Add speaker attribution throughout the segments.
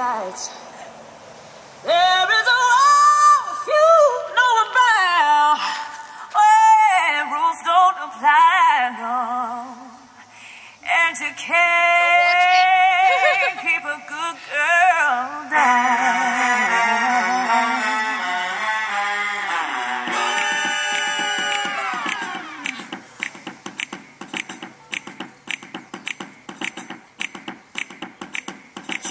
Speaker 1: lights. There is a world few know about where rules don't apply, no. And you can't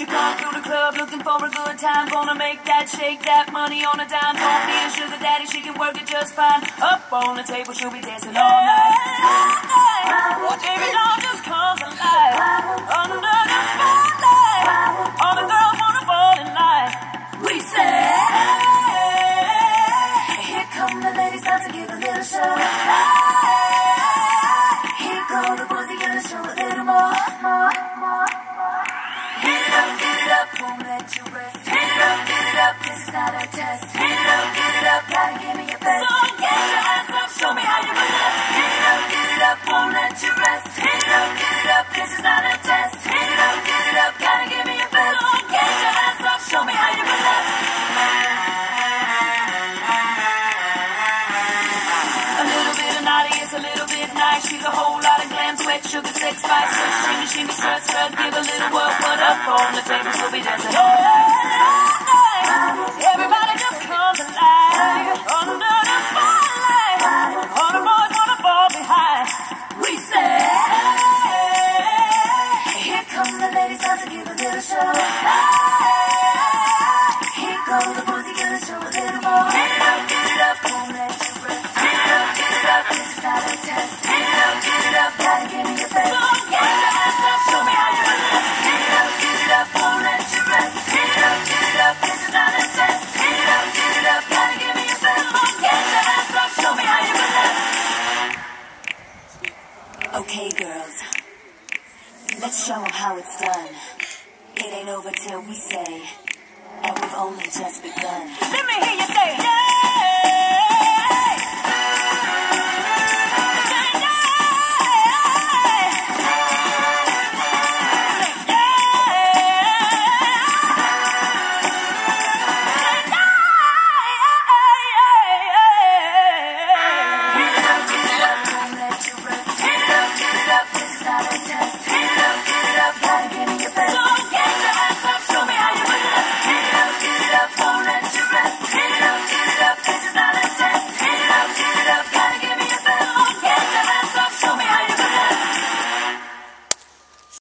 Speaker 1: She come through the club looking for a good time. Gonna make that shake that money on a dime. Don't be a sugar daddy, she can work it just fine. Up on the table, she'll be dancing all night. Baby, don't just come alive. Under the spotlight, all the girls wanna fall in line. We say, here come the ladies, time to give a little show. Up, get it up, won't let you rest. Hit it up, get it up, this is not a test. Hit it up, get it up, gotta give me your best. So get your up, show me how you. Hit it up, get it up, won't let you rest. Hit it up, get it up, this is not a test. Hit it up, get it up, gotta give me your best. So get your up, show me how you. A little bit naughty is a little bit nice. She's a whole lot of glam, sugar, sex, spice, sweat, shimmy, shimmy, strut, strut. Give a little what, what up on the table. We'll be dancing all night. Everybody just come alive under the spotlight. All the boys wanna fall behind. We say, hey, here come the ladies, time to give a little show. Here Let's show show 'em how it's done. It ain't over till we say, and we've only just begun.